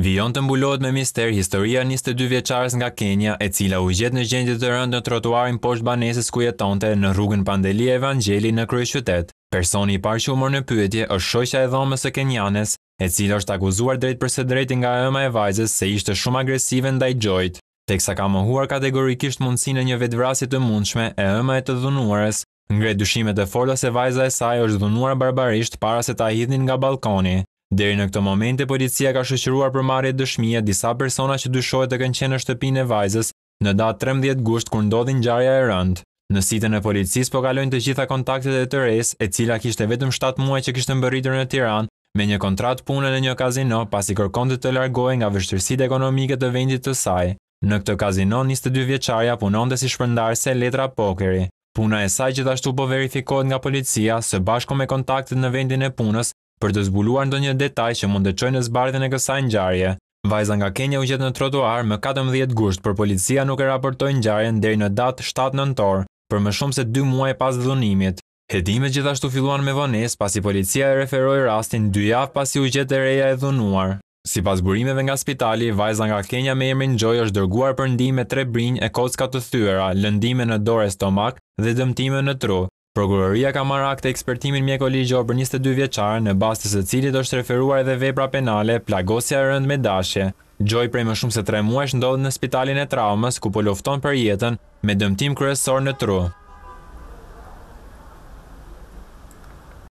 Vijon të mbulohet me mister historia e njëzet e dy vjeçares nga Kenia, e cila u gjet në gjendje të rëndë në trotuarin poshtë banesës ku jetonte, në rrugën Pandeli Evangjeli në kryeqytet. Personi i parë që u mor në pyetje është shoqja e dhomës së kenianes, e cila është akuzuar drejtpërsëdrejti nga e ëma e vajzës se ishte shumë agresive ndaj Joyt. Teksa ka mohuar kategorikisht mundësinë e një vetëvrasjeje të mundshme, e ëma e të dhunuarës, ngre dyshimet e forta se vajza e saj është dhunuar barbarisht para se ta hidhnin nga ballkoni. Deri në këto momente policia ka shoqëruar për marrje dëshmie disa persona që dyshohet të kenë qenë në shtëpinë e vajzës në datë trembëdhjetë gusht kur ndodhi ngjarja e rëndë. Në sitën e policisë po kalojnë të gjitha kontaktet e të resë, e cila kishte vetëm shtatë muaj që kishte mbërritur në Tiranë me një kontratë pune në një kazino pasi kërkonte të largohej nga vështirësitë ekonomike të vendit të saj. Në këtë kazino njëzet e dy vjeçarja punonte si shpërndarëse letra pokeri. Puna e saj gjithashtu po verifikohet nga policia së bashku me kontaktet në vendin e punës për të zbuluar ndonjë detaj që mund të çojë në zbardhjen e kësaj ngjarje. Vajza nga Kenia u gjet në trotuar më katërmbëdhjetë gusht por policia nuk e raportoi ngjarjen deri në datë shtatë nëntor, për më shumë se dy muaj pas dhunimit. Hetimet gjithashtu filluan me vonesë pasi policia e referoi rastin dy javë pasi u gjet e reja e dhunuar. Sipas burimeve nga spitali, vajza nga Kenia me emrin Joy është dërguar për ndihmë me tre brinjë e kocka të thyera, lëndime në dorë e stomak dhe dëmtime në tru. Prokuroria ka marrë aktekspertimin mjeko-ligjor për njëzet e dy vjeçaren në bazë të të cilit është referuar edhe vepra penale Plagosja e rëndë me dashje. Joy prej më shumë se tre muajsh ndodhet në spitalin e traumës ku po lufton për jetën me dëmtim kryesor në tru.